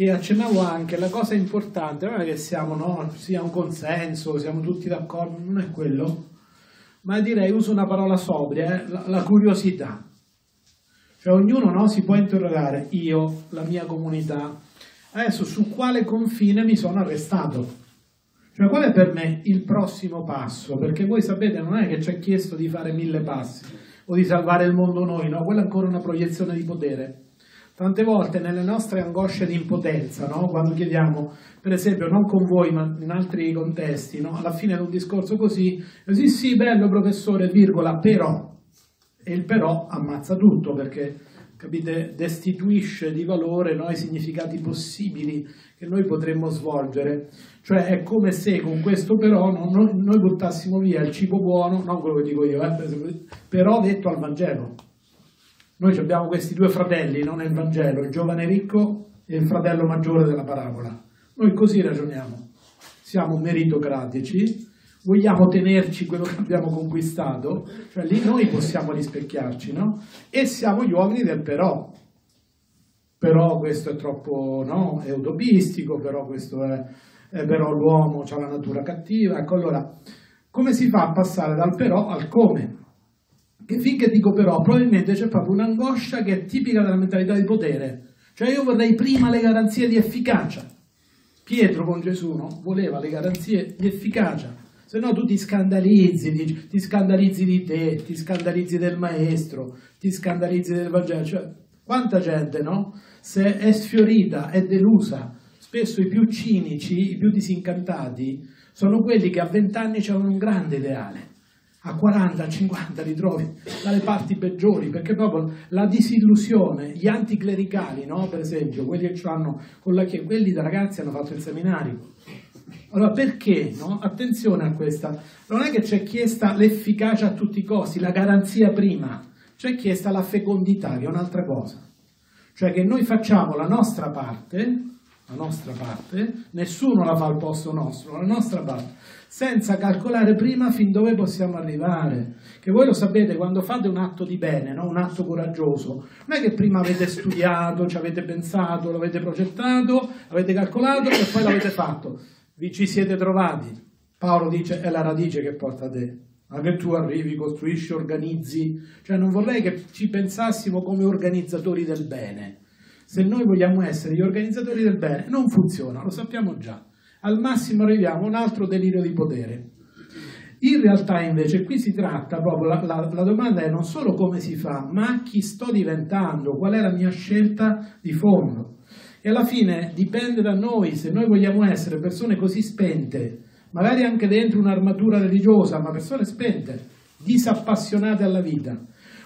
E accennavo anche, la cosa importante non è che siamo, no, sia un consenso, siamo tutti d'accordo, non è quello, ma direi, uso una parola sobria, eh, la, la, curiosità. Cioè ognuno no, si può interrogare, io, la mia comunità, adesso su quale confine mi sono arrestato? Cioè qual è per me il prossimo passo? Perché voi sapete, non è che ci è chiesto di fare mille passi o di salvare il mondo noi, no? Quella è ancora una proiezione di potere Tante volte nelle nostre angosce di impotenza, no? quando chiediamo, per esempio, non con voi ma in altri contesti, no? alla fine di un discorso così, sì sì, bello professore, virgola, però, e il però ammazza tutto perché, capite, destituisce di valore no? i significati possibili che noi potremmo svolgere. Cioè è come se con questo però noi buttassimo via il cibo buono, non quello che dico io, eh, però detto al Vangelo noi abbiamo questi due fratelli no, nel Vangelo, il giovane ricco e il fratello maggiore della parabola. Noi così ragioniamo. Siamo meritocratici, vogliamo tenerci quello che abbiamo conquistato, cioè lì noi possiamo rispecchiarci, no? E siamo gli uomini del però. Però questo è troppo, no? È utopistico, però questo è, è però l'uomo ha la natura cattiva. Ecco, allora, come si fa a passare dal però al come? Che finché dico però, probabilmente c'è proprio un'angoscia che è tipica della mentalità di potere. Cioè io vorrei prima le garanzie di efficacia. Pietro con Gesù no? voleva le garanzie di efficacia, se no tu ti scandalizzi, ti, ti, scandalizzi di te, ti scandalizzi del maestro, ti scandalizzi del Vangelo. Cioè, quanta gente no? se è sfiorita, è delusa, spesso i più cinici, i più disincantati, sono quelli che a vent'anni avevano un grande ideale a 40, a 50 li trovi dalle parti peggiori, perché proprio la disillusione, gli anticlericali, no? per esempio, quelli che hanno con la chiesa, quelli da ragazzi hanno fatto il seminario. Allora perché? No? Attenzione a questa, non è che c'è chiesta l'efficacia a tutti i costi, la garanzia prima, c'è chiesta la fecondità, che è un'altra cosa. Cioè che noi facciamo la nostra parte, la nostra parte, nessuno la fa al posto nostro, la nostra parte senza calcolare prima fin dove possiamo arrivare. Che voi lo sapete, quando fate un atto di bene, no? un atto coraggioso, non è che prima avete studiato, ci avete pensato, l'avete progettato, avete calcolato e poi l'avete fatto. Vi ci siete trovati. Paolo dice è la radice che porta a te. Ma che tu arrivi, costruisci, organizzi. Cioè non vorrei che ci pensassimo come organizzatori del bene. Se noi vogliamo essere gli organizzatori del bene, non funziona, lo sappiamo già al massimo arriviamo a un altro delirio di potere. In realtà invece qui si tratta proprio, la, la, la, domanda è non solo come si fa, ma chi sto diventando, qual è la mia scelta di fondo. E alla fine dipende da noi, se noi vogliamo essere persone così spente, magari anche dentro un'armatura religiosa, ma persone spente, disappassionate alla vita,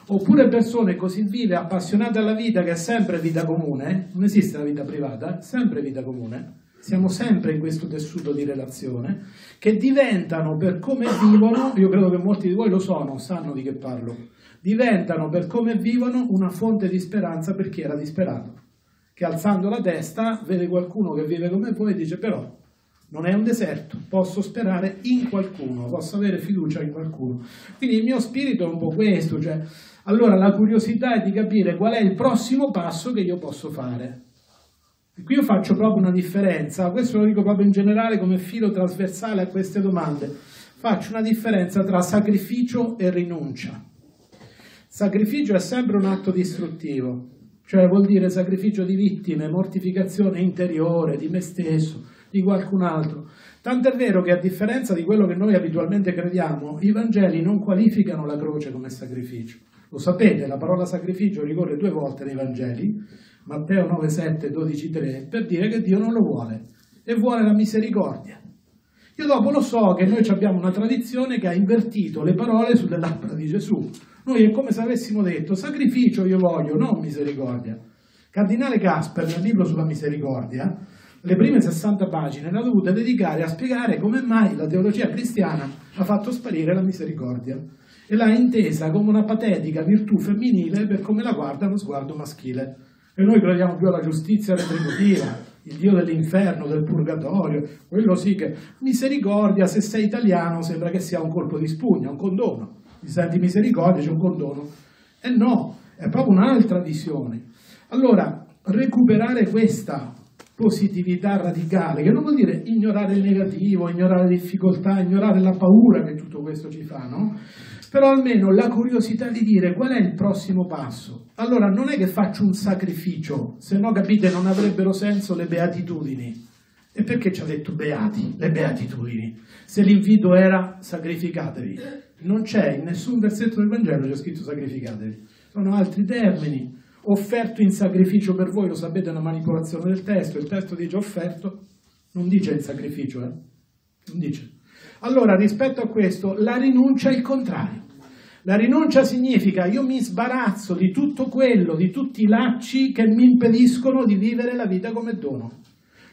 oppure persone così vive, appassionate alla vita che è sempre vita comune, non esiste la vita privata, è sempre vita comune, siamo sempre in questo tessuto di relazione, che diventano per come vivono, io credo che molti di voi lo sono, sanno di che parlo, diventano per come vivono una fonte di speranza per chi era disperato, che alzando la testa vede qualcuno che vive come voi e dice però non è un deserto, posso sperare in qualcuno, posso avere fiducia in qualcuno. Quindi il mio spirito è un po' questo, cioè, allora la curiosità è di capire qual è il prossimo passo che io posso fare. E qui io faccio proprio una differenza, questo lo dico proprio in generale come filo trasversale a queste domande. Faccio una differenza tra sacrificio e rinuncia. Sacrificio è sempre un atto distruttivo, cioè vuol dire sacrificio di vittime, mortificazione interiore di me stesso, di qualcun altro. Tant'è vero che a differenza di quello che noi abitualmente crediamo, i Vangeli non qualificano la croce come sacrificio. Lo sapete, la parola sacrificio ricorre due volte nei Vangeli, Matteo 9, 7, 12, 3, per dire che Dio non lo vuole e vuole la misericordia. Io dopo lo so che noi abbiamo una tradizione che ha invertito le parole sulle labbra di Gesù. Noi è come se avessimo detto sacrificio io voglio, non misericordia. Cardinale Casper nel libro sulla misericordia, le prime 60 pagine le ha dovute dedicare a spiegare come mai la teologia cristiana ha fatto sparire la misericordia e l'ha intesa come una patetica virtù femminile per come la guarda lo sguardo maschile. E noi crediamo più alla giustizia retributiva, il Dio dell'inferno, del purgatorio, quello sì che... Misericordia, se sei italiano, sembra che sia un colpo di spugna, un condono. Mi senti misericordia, c'è un condono. E no, è proprio un'altra visione. Allora, recuperare questa positività radicale, che non vuol dire ignorare il negativo, ignorare le difficoltà, ignorare la paura che tutto questo ci fa, no? Però almeno la curiosità di dire qual è il prossimo passo. Allora non è che faccio un sacrificio, se no capite non avrebbero senso le beatitudini. E perché ci ha detto beati, le beatitudini? Se l'invito era sacrificatevi. Non c'è in nessun versetto del Vangelo c'è scritto sacrificatevi. Sono altri termini offerto in sacrificio per voi, lo sapete, è una manipolazione del testo, il testo dice offerto, non dice in sacrificio, eh? non dice. Allora, rispetto a questo, la rinuncia è il contrario. La rinuncia significa io mi sbarazzo di tutto quello, di tutti i lacci che mi impediscono di vivere la vita come dono.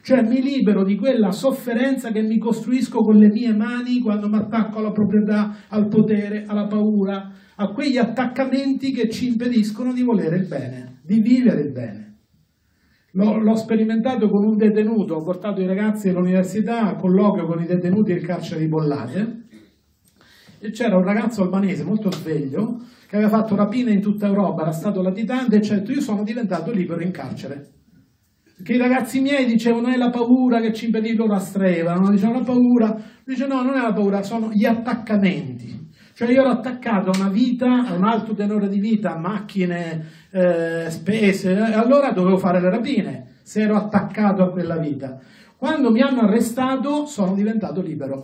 Cioè mi libero di quella sofferenza che mi costruisco con le mie mani quando mi attacco alla proprietà, al potere, alla paura, a quegli attaccamenti che ci impediscono di volere il bene, di vivere il bene. L'ho, sperimentato con un detenuto, ho portato i ragazzi all'università a colloquio con i detenuti del carcere di Bollate e c'era un ragazzo albanese molto sveglio che aveva fatto rapine in tutta Europa, era stato latitante e certo io sono diventato libero in carcere. Che i ragazzi miei dicevano è la paura che ci impedì loro a strevano, dicevano la paura, dice no, non è la paura, sono gli attaccamenti. Cioè io ero attaccato a una vita, a un alto tenore di vita, macchine, eh, spese, e allora dovevo fare le rapine, se ero attaccato a quella vita. Quando mi hanno arrestato sono diventato libero,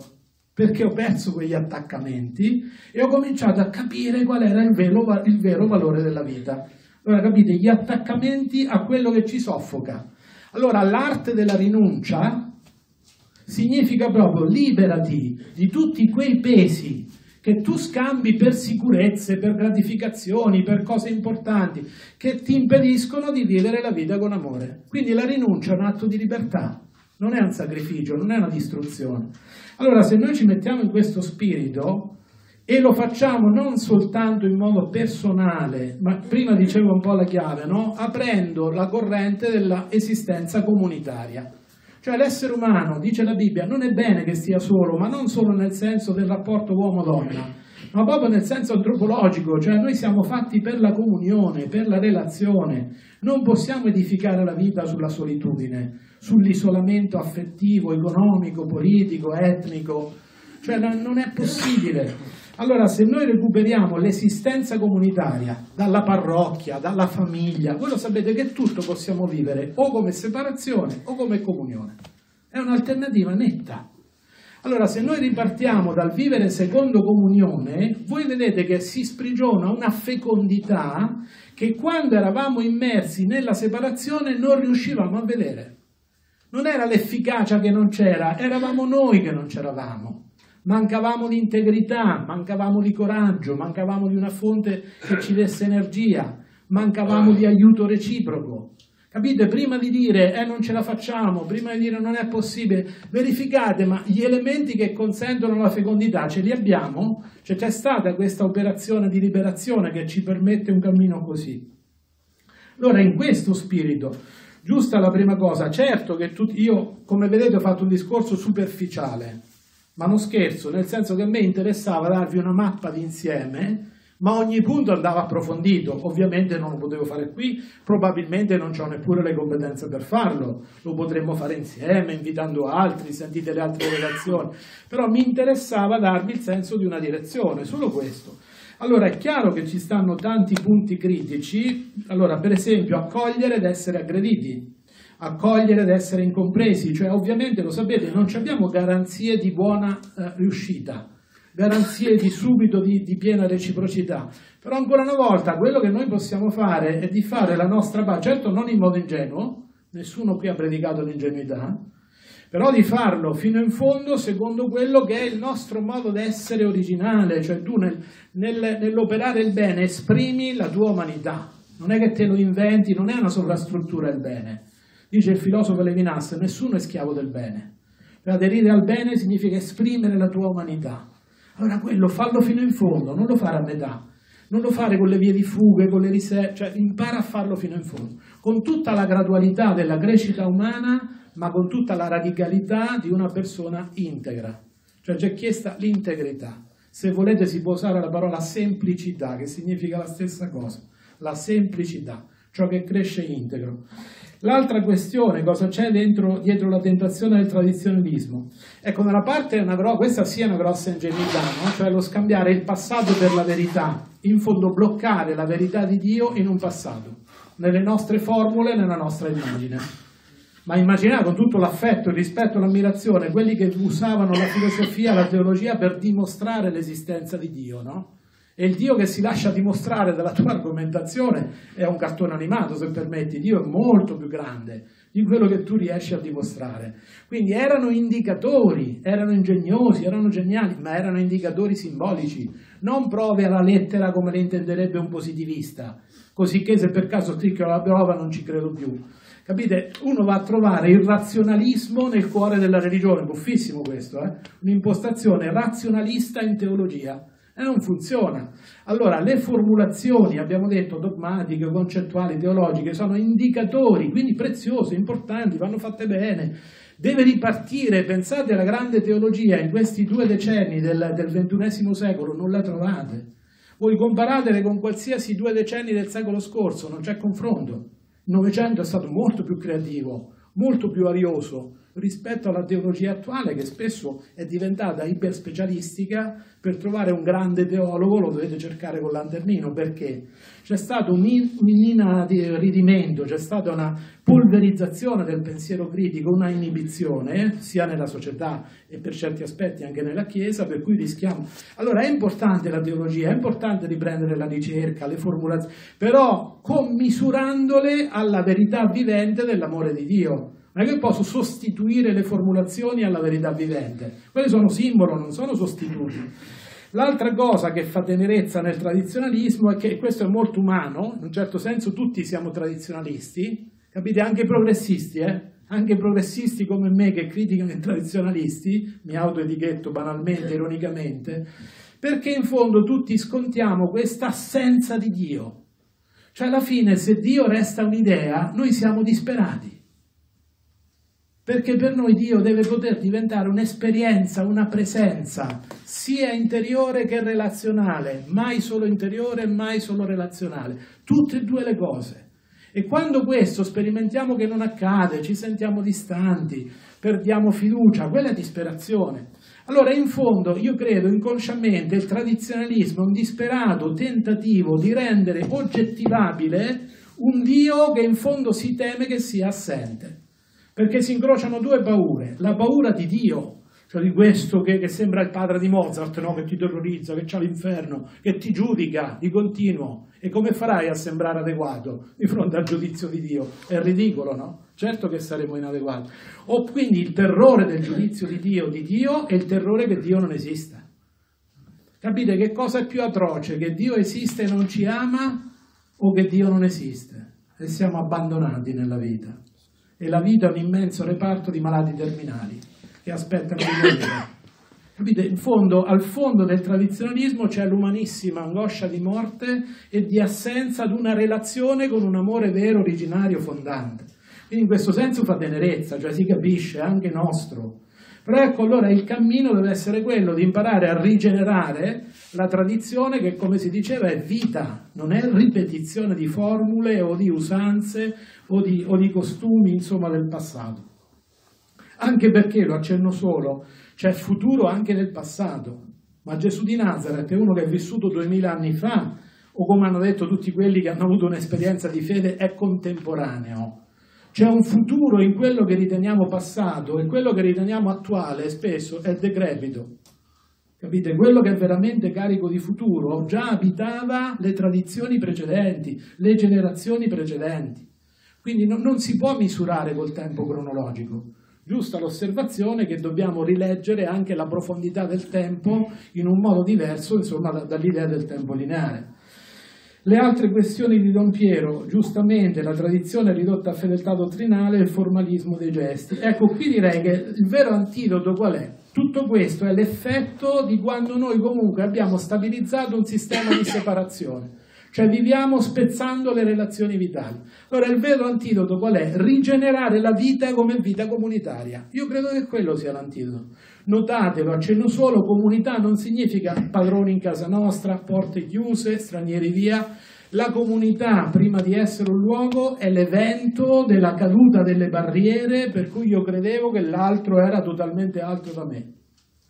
perché ho perso quegli attaccamenti e ho cominciato a capire qual era il vero, il vero valore della vita. Allora capite, gli attaccamenti a quello che ci soffoca. Allora l'arte della rinuncia significa proprio liberati di tutti quei pesi che tu scambi per sicurezze, per gratificazioni, per cose importanti, che ti impediscono di vivere la vita con amore. Quindi la rinuncia è un atto di libertà, non è un sacrificio, non è una distruzione. Allora se noi ci mettiamo in questo spirito e lo facciamo non soltanto in modo personale, ma prima dicevo un po' la chiave, no? aprendo la corrente dell'esistenza comunitaria. Cioè l'essere umano, dice la Bibbia, non è bene che stia solo, ma non solo nel senso del rapporto uomo-donna, ma proprio nel senso antropologico, cioè noi siamo fatti per la comunione, per la relazione. Non possiamo edificare la vita sulla solitudine, sull'isolamento affettivo, economico, politico, etnico. Cioè non è possibile. Allora, se noi recuperiamo l'esistenza comunitaria dalla parrocchia, dalla famiglia, voi lo sapete che tutto possiamo vivere o come separazione o come comunione. È un'alternativa netta. Allora, se noi ripartiamo dal vivere secondo comunione, voi vedete che si sprigiona una fecondità che quando eravamo immersi nella separazione non riuscivamo a vedere. Non era l'efficacia che non c'era, eravamo noi che non c'eravamo mancavamo di integrità, mancavamo di coraggio, mancavamo di una fonte che ci desse energia, mancavamo di aiuto reciproco. Capite? Prima di dire eh non ce la facciamo, prima di dire non è possibile, verificate, ma gli elementi che consentono la fecondità ce li abbiamo? Cioè c'è stata questa operazione di liberazione che ci permette un cammino così. Allora in questo spirito, giusta la prima cosa, certo che tutti, io come vedete ho fatto un discorso superficiale, ma non scherzo, nel senso che a me interessava darvi una mappa d'insieme, ma ogni punto andava approfondito. Ovviamente non lo potevo fare qui, probabilmente non ho neppure le competenze per farlo, lo potremmo fare insieme, invitando altri, sentite le altre relazioni, però mi interessava darvi il senso di una direzione, solo questo. Allora è chiaro che ci stanno tanti punti critici, allora per esempio accogliere ed essere aggrediti, accogliere ed essere incompresi, cioè ovviamente lo sapete non abbiamo garanzie di buona eh, riuscita, garanzie di subito di, di, piena reciprocità, però ancora una volta quello che noi possiamo fare è di fare la nostra parte, certo non in modo ingenuo, nessuno qui ha predicato l'ingenuità, però di farlo fino in fondo secondo quello che è il nostro modo di essere originale, cioè tu nel, nel, nell'operare il bene esprimi la tua umanità, non è che te lo inventi, non è una sovrastruttura il bene, Dice il filosofo Levinas, nessuno è schiavo del bene. Per aderire al bene significa esprimere la tua umanità. Allora quello fallo fino in fondo, non lo fare a metà, non lo fare con le vie di fuga, con le riserve, cioè impara a farlo fino in fondo, con tutta la gradualità della crescita umana, ma con tutta la radicalità di una persona integra. Cioè c'è chiesta l'integrità. Se volete si può usare la parola semplicità, che significa la stessa cosa, la semplicità, ciò che cresce integro. L'altra questione, cosa c'è dentro, dietro la tentazione del tradizionalismo? Ecco, da una parte, una, questa sia una grossa ingenuità, no? cioè lo scambiare il passato per la verità, in fondo bloccare la verità di Dio in un passato, nelle nostre formule, nella nostra immagine. Ma immaginate con tutto l'affetto, il rispetto, l'ammirazione, quelli che usavano la filosofia, la teologia per dimostrare l'esistenza di Dio, no? E il Dio che si lascia dimostrare dalla tua argomentazione è un cartone animato, se permetti. Dio è molto più grande di quello che tu riesci a dimostrare. Quindi erano indicatori, erano ingegnosi, erano geniali, ma erano indicatori simbolici, non prove alla lettera come le intenderebbe un positivista. Così che se per caso clicco la prova non ci credo più. Capite? Uno va a trovare il razionalismo nel cuore della religione, buffissimo questo, eh? un'impostazione razionalista in teologia e non funziona. Allora, le formulazioni, abbiamo detto, dogmatiche, concettuali, teologiche, sono indicatori, quindi preziosi, importanti, vanno fatte bene. Deve ripartire, pensate alla grande teologia in questi due decenni del, del XXI secolo, non la trovate. Voi comparatele con qualsiasi due decenni del secolo scorso, non c'è confronto. Il Novecento è stato molto più creativo, molto più arioso, rispetto alla teologia attuale che spesso è diventata iperspecialistica, per trovare un grande teologo lo dovete cercare con lanternino, perché? C'è stato un, inaridimento, c'è stata una polverizzazione del pensiero critico, una inibizione, sia nella società e per certi aspetti anche nella Chiesa, per cui rischiamo... Allora è importante la teologia, è importante riprendere la ricerca, le formulazioni, però commisurandole alla verità vivente dell'amore di Dio non è che posso sostituire le formulazioni alla verità vivente. Quelli sono simbolo, non sono sostituti. L'altra cosa che fa tenerezza nel tradizionalismo è che questo è molto umano, in un certo senso tutti siamo tradizionalisti, capite? Anche i progressisti, eh? Anche i progressisti come me che criticano i tradizionalisti, mi autoetichetto banalmente, ironicamente, perché in fondo tutti scontiamo questa assenza di Dio. Cioè alla fine se Dio resta un'idea, noi siamo disperati perché per noi Dio deve poter diventare un'esperienza, una presenza, sia interiore che relazionale, mai solo interiore, mai solo relazionale, tutte e due le cose. E quando questo sperimentiamo che non accade, ci sentiamo distanti, perdiamo fiducia, quella è disperazione. Allora, in fondo, io credo inconsciamente il tradizionalismo è un disperato tentativo di rendere oggettivabile un Dio che in fondo si teme che sia assente perché si incrociano due paure, la paura di Dio, cioè di questo che, che sembra il padre di Mozart, no? che ti terrorizza, che c'ha l'inferno, che ti giudica di continuo, e come farai a sembrare adeguato di fronte al giudizio di Dio? È ridicolo, no? Certo che saremo inadeguati. O quindi il terrore del giudizio di Dio, di Dio, e il terrore che Dio non esista. Capite che cosa è più atroce? Che Dio esiste e non ci ama o che Dio non esiste? E siamo abbandonati nella vita e la vita è un immenso reparto di malati terminali che aspettano di morire. Capite? In fondo, al fondo del tradizionalismo c'è l'umanissima angoscia di morte e di assenza di una relazione con un amore vero, originario, fondante. Quindi in questo senso fa tenerezza, cioè si capisce, è anche nostro. Però ecco, allora il cammino deve essere quello di imparare a rigenerare la tradizione che, come si diceva, è vita, non è ripetizione di formule o di usanze o di, o di costumi, insomma, del passato. Anche perché, lo accenno solo, c'è futuro anche nel passato. Ma Gesù di Nazareth è uno che è vissuto duemila anni fa, o come hanno detto tutti quelli che hanno avuto un'esperienza di fede, è contemporaneo. C'è un futuro in quello che riteniamo passato e quello che riteniamo attuale spesso è decrepito. Capite? Quello che è veramente carico di futuro già abitava le tradizioni precedenti, le generazioni precedenti. Quindi non, non si può misurare col tempo cronologico. Giusta l'osservazione che dobbiamo rileggere anche la profondità del tempo in un modo diverso, insomma, dall'idea del tempo lineare. Le altre questioni di Don Piero, giustamente la tradizione ridotta a fedeltà dottrinale e il formalismo dei gesti. Ecco, qui direi che il vero antidoto qual è? Tutto questo è l'effetto di quando noi comunque abbiamo stabilizzato un sistema di separazione, cioè viviamo spezzando le relazioni vitali. Allora il vero antidoto qual è? Rigenerare la vita come vita comunitaria. Io credo che quello sia l'antidoto. Notatelo, accenno solo, comunità non significa padroni in casa nostra, porte chiuse, stranieri via, La comunità, prima di essere un luogo, è l'evento della caduta delle barriere per cui io credevo che l'altro era totalmente altro da me.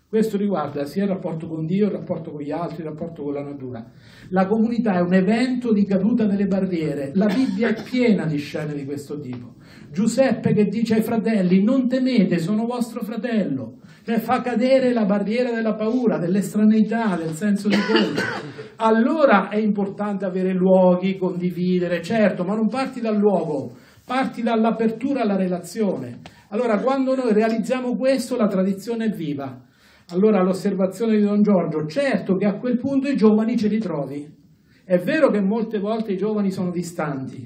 Questo riguarda sia il rapporto con Dio, il rapporto con gli altri, il rapporto con la natura. La comunità è un evento di caduta delle barriere. La Bibbia è piena di scene di questo tipo. Giuseppe che dice ai fratelli non temete, sono vostro fratello. Cioè fa cadere la barriera della paura, dell'estraneità, del senso di colpa. Allora è importante avere luoghi, condividere, certo, ma non parti dal luogo, parti dall'apertura alla relazione. Allora quando noi realizziamo questo la tradizione è viva allora l'osservazione di Don Giorgio, certo che a quel punto i giovani ce li trovi. È vero che molte volte i giovani sono distanti,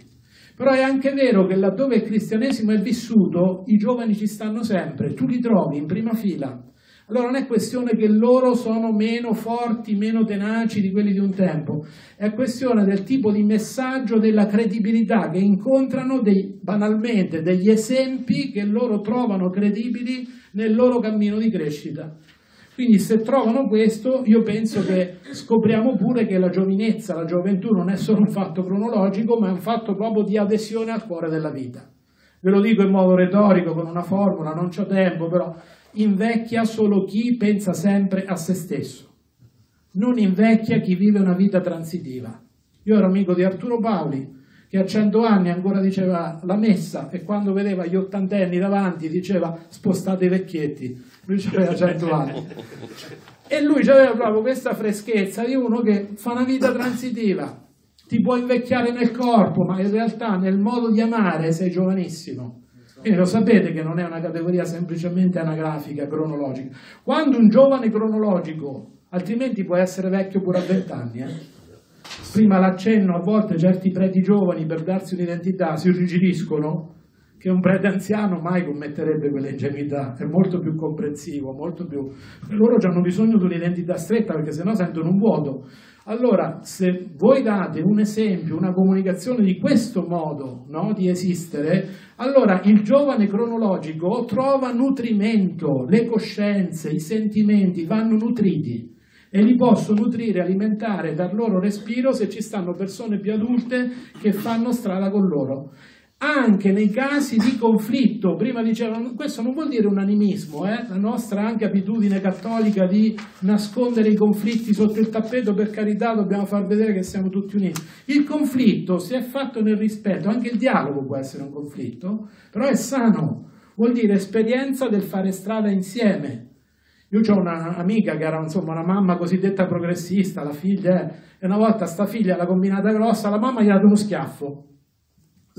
però è anche vero che laddove il cristianesimo è vissuto, i giovani ci stanno sempre, tu li trovi in prima fila. Allora non è questione che loro sono meno forti, meno tenaci di quelli di un tempo, è questione del tipo di messaggio, della credibilità che incontrano dei, banalmente degli esempi che loro trovano credibili nel loro cammino di crescita. Quindi se trovano questo, io penso che scopriamo pure che la giovinezza, la gioventù non è solo un fatto cronologico, ma è un fatto proprio di adesione al cuore della vita. Ve lo dico in modo retorico, con una formula, non c'ho tempo, però invecchia solo chi pensa sempre a se stesso. Non invecchia chi vive una vita transitiva. Io ero amico di Arturo Paoli, che a cento anni ancora diceva la messa e quando vedeva gli ottantenni davanti diceva spostate i vecchietti lui aveva 100 anni. E lui aveva proprio questa freschezza di uno che fa una vita transitiva, ti può invecchiare nel corpo, ma in realtà nel modo di amare sei giovanissimo. Quindi lo sapete che non è una categoria semplicemente anagrafica, cronologica. Quando un giovane cronologico, altrimenti può essere vecchio pure a 20 anni, eh? prima l'accenno, a volte certi preti giovani per darsi un'identità si irrigidiscono che un prete anziano mai commetterebbe quelle ingenuità, è molto più comprensivo, molto più... loro hanno bisogno di un'identità stretta perché sennò sentono un vuoto. Allora, se voi date un esempio, una comunicazione di questo modo no, di esistere, allora il giovane cronologico trova nutrimento, le coscienze, i sentimenti vanno nutriti e li posso nutrire, alimentare, dar loro respiro se ci stanno persone più adulte che fanno strada con loro anche nei casi di conflitto. Prima dicevano, questo non vuol dire un animismo, eh? la nostra anche abitudine cattolica di nascondere i conflitti sotto il tappeto, per carità dobbiamo far vedere che siamo tutti uniti. Il conflitto, se è fatto nel rispetto, anche il dialogo può essere un conflitto, però è sano, vuol dire esperienza del fare strada insieme. Io ho un'amica che era insomma una mamma cosiddetta progressista, la figlia, e una volta sta figlia l'ha combinata grossa, la mamma gli ha dato uno schiaffo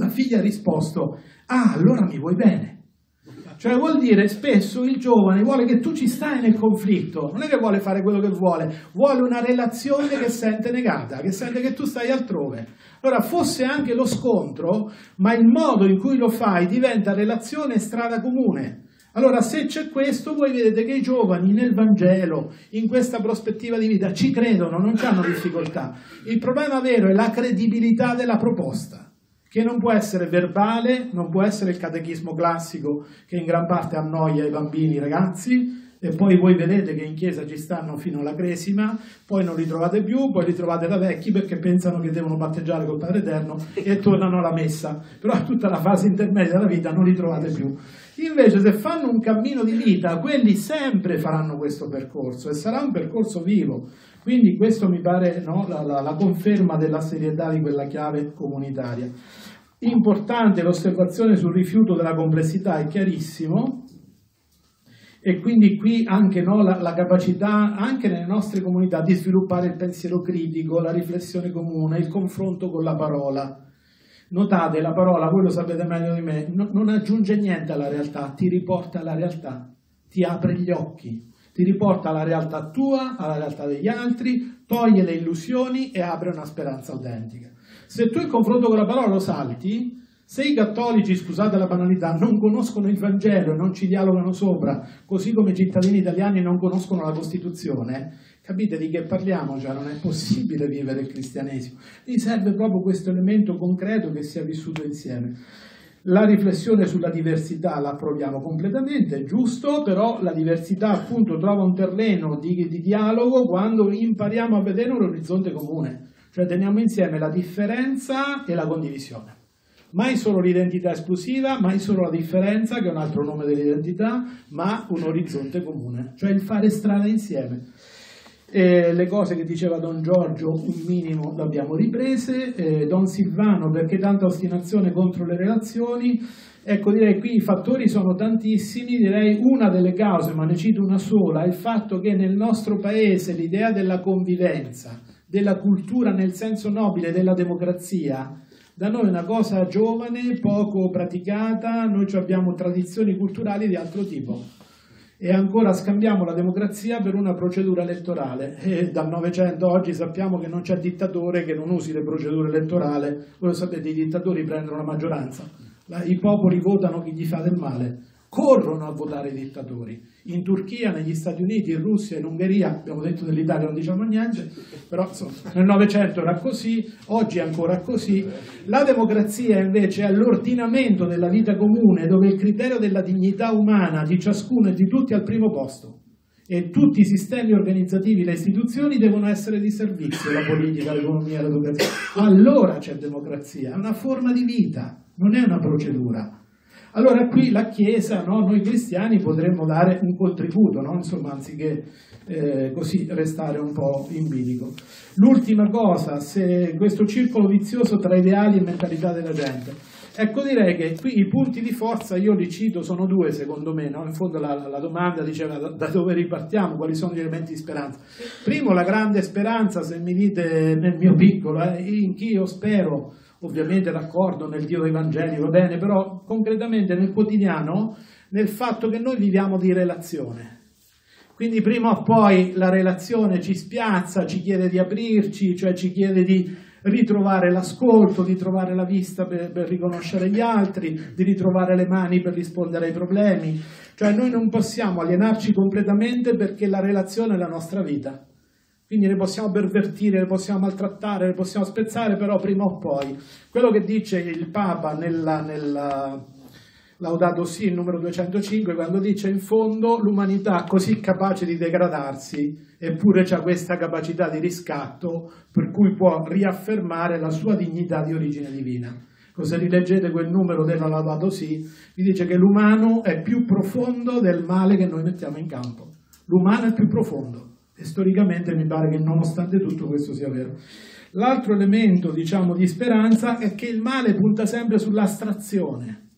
la figlia ha risposto, ah, allora mi vuoi bene. Cioè vuol dire spesso il giovane vuole che tu ci stai nel conflitto, non è che vuole fare quello che vuole, vuole una relazione che sente negata, che sente che tu stai altrove. Allora fosse anche lo scontro, ma il modo in cui lo fai diventa relazione e strada comune. Allora se c'è questo, voi vedete che i giovani nel Vangelo, in questa prospettiva di vita, ci credono, non hanno difficoltà. Il problema vero è la credibilità della proposta che non può essere verbale, non può essere il catechismo classico che in gran parte annoia i bambini, i ragazzi, e poi voi vedete che in chiesa ci stanno fino alla cresima, poi non li trovate più, poi li trovate da vecchi perché pensano che devono batteggiare col Padre Eterno e tornano alla messa, però tutta la fase intermedia della vita non li trovate più. Invece se fanno un cammino di vita, quelli sempre faranno questo percorso e sarà un percorso vivo. Quindi questo mi pare no, la, la, la conferma della serietà di quella chiave comunitaria. Importante l'osservazione sul rifiuto della complessità, è chiarissimo, e quindi qui anche no, la, la, capacità, anche nelle nostre comunità, di sviluppare il pensiero critico, la riflessione comune, il confronto con la parola. Notate, la parola, voi lo sapete meglio di me, no, non aggiunge niente alla realtà, ti riporta alla realtà, ti apre gli occhi, ti riporta alla realtà tua, alla realtà degli altri, toglie le illusioni e apre una speranza autentica. Se tu il confronto con la parola lo salti, se i cattolici, scusate la banalità, non conoscono il Vangelo e non ci dialogano sopra, così come i cittadini italiani non conoscono la Costituzione, capite di che parliamo? Cioè non è possibile vivere il cristianesimo. Gli serve proprio questo elemento concreto che sia vissuto insieme. La riflessione sulla diversità la approviamo completamente, è giusto, però la diversità appunto trova un terreno di, di dialogo quando impariamo a vedere un orizzonte comune cioè teniamo insieme la differenza e la condivisione. Mai solo l'identità esclusiva, mai solo la differenza, che è un altro nome dell'identità, ma un orizzonte comune, cioè il fare strada insieme. Eh, le cose che diceva Don Giorgio, un minimo le abbiamo riprese, eh, Don Silvano, perché tanta ostinazione contro le relazioni, ecco direi qui i fattori sono tantissimi, direi una delle cause, ma ne cito una sola, è il fatto che nel nostro paese l'idea della convivenza, della cultura nel senso nobile della democrazia, da noi è una cosa giovane, poco praticata, noi abbiamo tradizioni culturali di altro tipo e ancora scambiamo la democrazia per una procedura elettorale. E dal Novecento oggi sappiamo che non c'è dittatore che non usi le procedure elettorali, voi lo sapete i dittatori prendono la maggioranza, i popoli votano chi gli fa del male, corrono a votare i dittatori. In Turchia, negli Stati Uniti, in Russia, in Ungheria, abbiamo detto dell'Italia non diciamo niente, però insomma, nel Novecento era così, oggi è ancora così. La democrazia invece è l'ordinamento della vita comune dove il criterio della dignità umana di ciascuno e di tutti è al primo posto e tutti i sistemi organizzativi, le istituzioni devono essere di servizio, la politica, l'economia, l'educazione. Allora c'è democrazia, è una forma di vita, non è una procedura. Allora qui la Chiesa, no, noi cristiani potremmo dare un contributo, no? Insomma, anziché eh, così restare un po' in bilico. L'ultima cosa, se questo circolo vizioso tra ideali e mentalità della gente. Ecco, direi che qui i punti di forza, io li cito, sono due secondo me, no? in fondo la, la, domanda diceva da, dove ripartiamo, quali sono gli elementi di speranza. Primo, la grande speranza, se mi dite nel mio piccolo, eh, in chi io spero ovviamente d'accordo nel Dio dei Vangeli, va bene, però concretamente nel quotidiano, nel fatto che noi viviamo di relazione. Quindi prima o poi la relazione ci spiazza, ci chiede di aprirci, cioè ci chiede di ritrovare l'ascolto, di trovare la vista per, per, riconoscere gli altri, di ritrovare le mani per rispondere ai problemi. Cioè noi non possiamo alienarci completamente perché la relazione è la nostra vita. Quindi le possiamo pervertire, le possiamo maltrattare, le possiamo spezzare, però prima o poi. Quello che dice il Papa nella, nella Laudato Si, il numero 205, quando dice in fondo l'umanità così capace di degradarsi, eppure ha questa capacità di riscatto per cui può riaffermare la sua dignità di origine divina. Se rileggete quel numero della Laudato Si, vi dice che l'umano è più profondo del male che noi mettiamo in campo. L'umano è più profondo. E storicamente mi pare che nonostante tutto questo sia vero. L'altro elemento, diciamo, di speranza è che il male punta sempre sull'astrazione.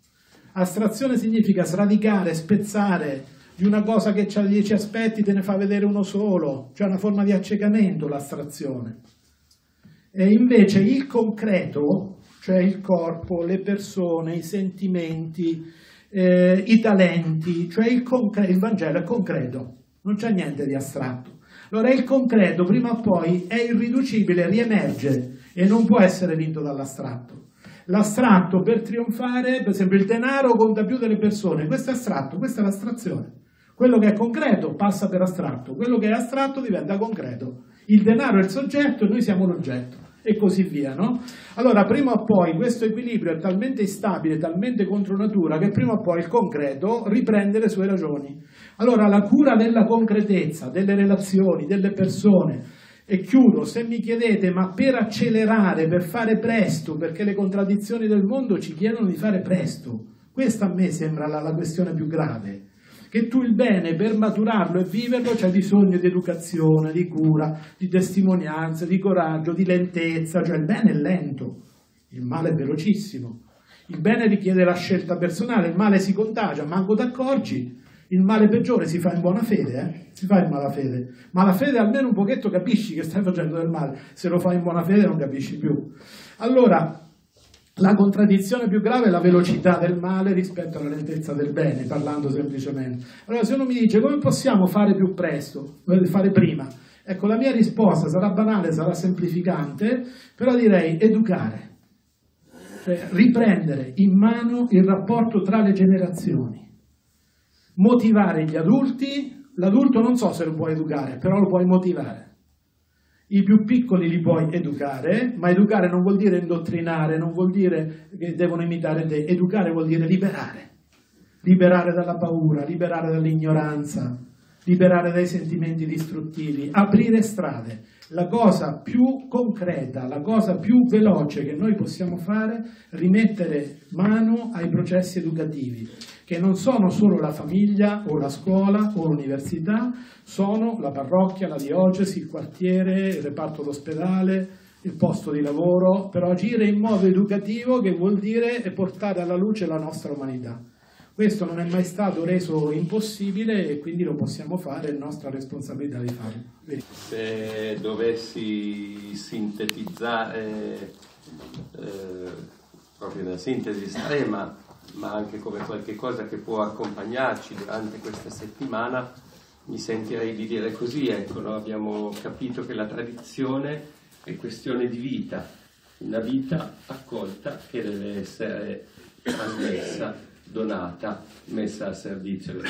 Astrazione significa sradicare, spezzare di una cosa che ha dieci aspetti, te ne fa vedere uno solo, cioè una forma di accecamento l'astrazione. E invece il concreto, cioè il corpo, le persone, i sentimenti, eh, i talenti, cioè il, il Vangelo è concreto, non c'è niente di astratto. Allora il concreto prima o poi è irriducibile, riemerge e non può essere vinto dall'astratto. L'astratto per trionfare, per esempio il denaro conta più delle persone, questo è astratto, questa è l'astrazione. Quello che è concreto passa per astratto, quello che è astratto diventa concreto. Il denaro è il soggetto e noi siamo l'oggetto e così via. No? Allora, prima o poi questo equilibrio è talmente instabile, talmente contro natura, che prima o poi il concreto riprende le sue ragioni. Allora la cura della concretezza, delle relazioni, delle persone. E chiudo, se mi chiedete, ma per accelerare, per fare presto, perché le contraddizioni del mondo ci chiedono di fare presto, questa a me sembra la, la questione più grave che tu il bene per maturarlo e viverlo c'è bisogno di educazione, di cura, di testimonianza, di coraggio, di lentezza, cioè il bene è lento, il male è velocissimo. Il bene richiede la scelta personale, il male si contagia, manco t'accorgi, il male peggiore si fa in buona fede, eh? si fa in malafede. Malafede almeno un pochetto capisci che stai facendo del male, se lo fai in buona fede non capisci più. Allora, la contraddizione più grave è la velocità del male rispetto alla lentezza del bene, parlando semplicemente. Allora, se uno mi dice come possiamo fare più presto, fare prima, ecco, la mia risposta sarà banale, sarà semplificante, però direi educare, cioè riprendere in mano il rapporto tra le generazioni motivare gli adulti, l'adulto non so se lo puoi educare, però lo puoi motivare. I più piccoli li puoi educare, ma educare non vuol dire indottrinare, non vuol dire che devono imitare te, educare vuol dire liberare, liberare dalla paura, liberare dall'ignoranza, liberare dai sentimenti distruttivi, aprire strade. La cosa più concreta, la cosa più veloce che noi possiamo fare è rimettere mano ai processi educativi, che non sono solo la famiglia o la scuola o l'università, sono la parrocchia, la diocesi, il quartiere, il reparto d'ospedale, il posto di lavoro, per agire in modo educativo che vuol dire portare alla luce la nostra umanità. Questo non è mai stato reso impossibibile e quindi lo possiamo fare, è nostra responsabilità di farlo. Se dovessi sintetizzare eh, proprio una sintesi estrema, ma anche come qualche cosa che può accompagnarci durante questa settimana, mi sentirei di dire così, ecco, no? abbiamo capito che la tradizione è questione di vita, una vita accolta che deve essere trasmessa donata, messa a servizio.